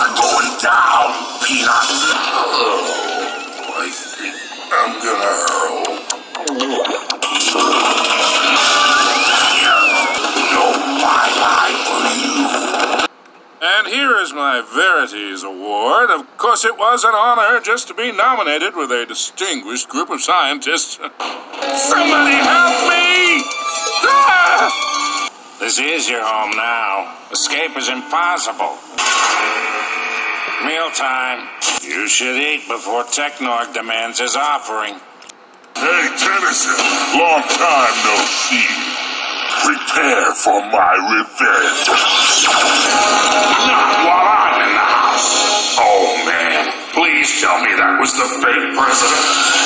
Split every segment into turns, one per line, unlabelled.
are going down, Peanuts. Oh, I think I'm gonna hurl. No bye-bye for you.
And here is my Verities Award. Of course, it was an honor just to be nominated with a distinguished group of scientists. Somebody help me! Ah!
This is your home now. Escape is impossible. Mealtime. You should eat before Technorg demands his offering.
Hey, Tennyson, long time no see. Prepare for my revenge. Not while I'm in the house. Oh, man. Please tell me that was the fake president.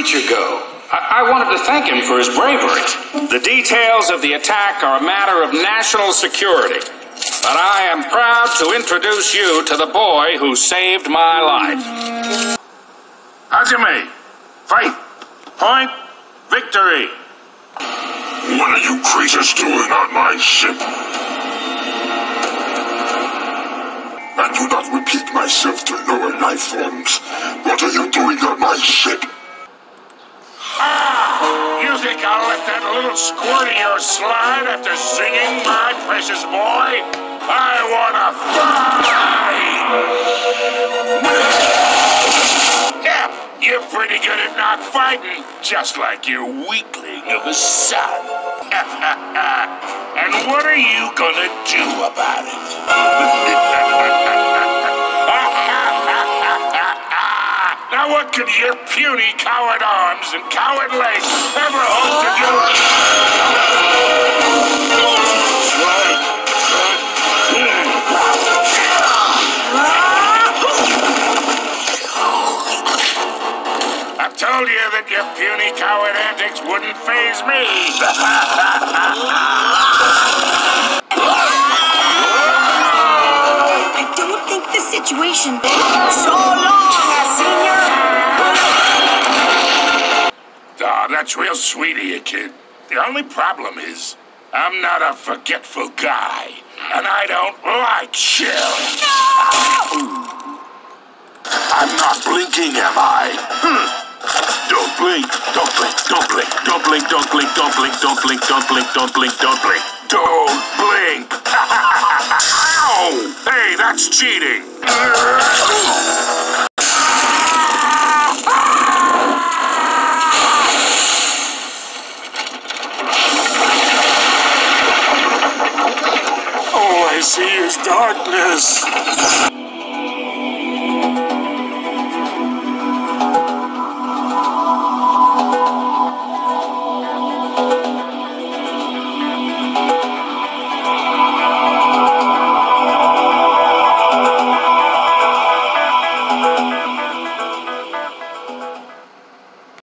Where'd creature go? I-, I wanted to thank him for his bravery. The details of the attack are a matter of national security. But I am proud to introduce you to the boy who saved my life.
Hajime! Fight! Point! Victory!
What are you creatures doing on my ship? I do not repeat myself to lower life forms. What are you doing on my ship?
I'll let that little squirt of yours slide after singing, my precious boy? I wanna fly! Yeah, you're pretty good at not fighting, just like your weakling of a son. and what are you gonna do about it? what could your puny coward arms and coward legs ever hope to do? I told you that your puny coward antics wouldn't phase me.
I don't think the situation. So
That's real sweet of you, kid. The only problem is, I'm not a forgetful guy, and I don't like chilling.
I'm not blinking, am I? Hmm. Don't blink, don't blink, don't blink, don't blink, don't blink, don't blink, don't blink, don't blink, don't blink, don't blink.
Don't blink! Ow! Hey, that's cheating! All I see is darkness.